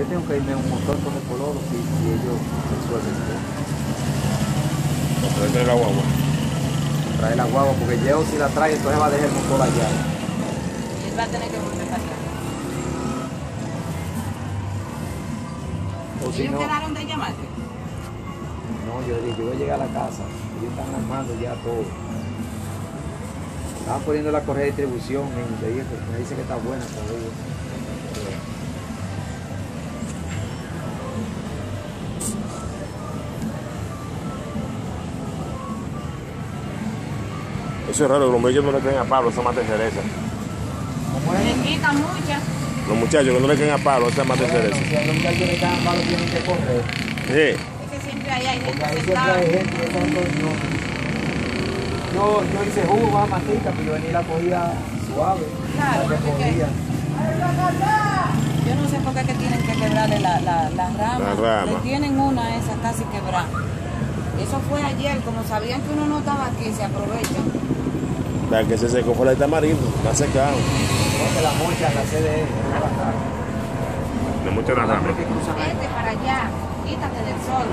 yo tengo que irme un motor con el color si, si ellos resuelven todo. Para traer la guagua. Traer la guagua, porque yo si la trae, entonces va a dejar el motor allá. Y él va a tener que volver para allá. O si ¿Ellos no, quedaron de llamarte? no, yo le dije, yo voy a llegar a la casa. Ellos están armando ya todo. Estaban poniendo la correa de distribución, dije, me dice que está buena todavía. Eso es raro, los muchachos no le creen a Pablo, esa mata de cereza. ¿Cómo es? Le quitan muchas. Los muchachos que no le creen a Pablo, esa Bueno, cereza. si a los muchachos le dan malo, tienen que correr. Sí. Es que siempre hay Porque gente ahí siempre hay gente, yo yo, hice jugo, a matica, pero yo venía la cogía suave. Claro, la porque que- recogía. Yo no sé por qué que tienen que quebrarle la, la, la rama. La rama. Le tienen una esa casi quebrada. Eso fue ayer, como sabían que uno no estaba aquí, se aprovechan. La que se secó fue la de tamarindo, la secaron. No, que la mocha, la no la saca. De mucha la rama. Vete para allá, quítate del sol.